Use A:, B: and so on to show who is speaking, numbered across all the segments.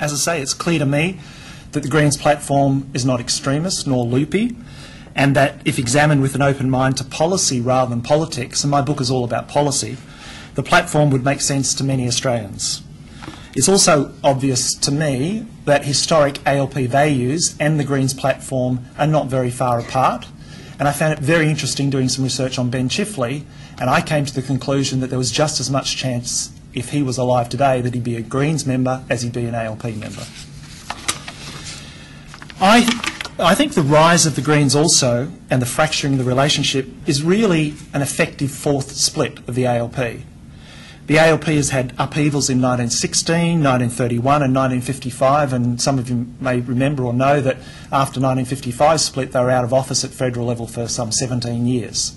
A: as I say, it's clear to me that the Greens platform is not extremist nor loopy, and that if examined with an open mind to policy rather than politics, and my book is all about policy, the platform would make sense to many Australians. It's also obvious to me that historic ALP values and the Greens platform are not very far apart, and I found it very interesting doing some research on Ben Chifley, and I came to the conclusion that there was just as much chance if he was alive today that he'd be a Greens member as he'd be an ALP member. I, I think the rise of the Greens also and the fracturing of the relationship is really an effective fourth split of the ALP. The ALP has had upheavals in 1916, 1931 and 1955 and some of you may remember or know that after 1955 split they were out of office at federal level for some 17 years.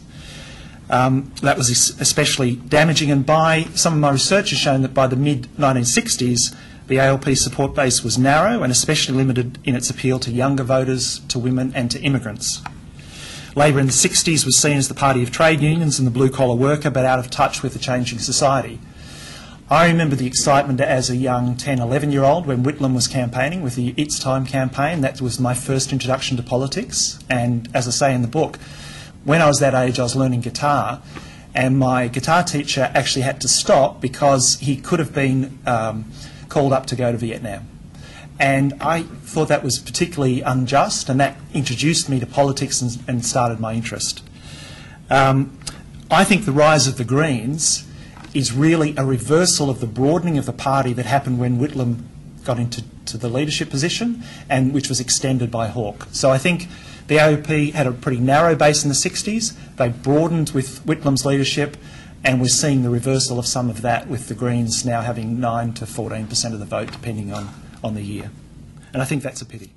A: Um, that was especially damaging and by some of my research has shown that by the mid-1960s the ALP support base was narrow and especially limited in its appeal to younger voters, to women and to immigrants. Labor in the 60s was seen as the party of trade unions and the blue-collar worker, but out of touch with the changing society. I remember the excitement as a young 10, 11-year-old when Whitlam was campaigning with the It's Time campaign. That was my first introduction to politics. And as I say in the book, when I was that age, I was learning guitar, and my guitar teacher actually had to stop because he could have been um, called up to go to Vietnam. And I thought that was particularly unjust, and that introduced me to politics and, and started my interest. Um, I think the rise of the Greens is really a reversal of the broadening of the party that happened when Whitlam got into to the leadership position, and which was extended by Hawke. So I think the ALP had a pretty narrow base in the 60s. They broadened with Whitlam's leadership, and we're seeing the reversal of some of that with the Greens now having 9 to 14% of the vote, depending on, on the year. And I think that's a pity.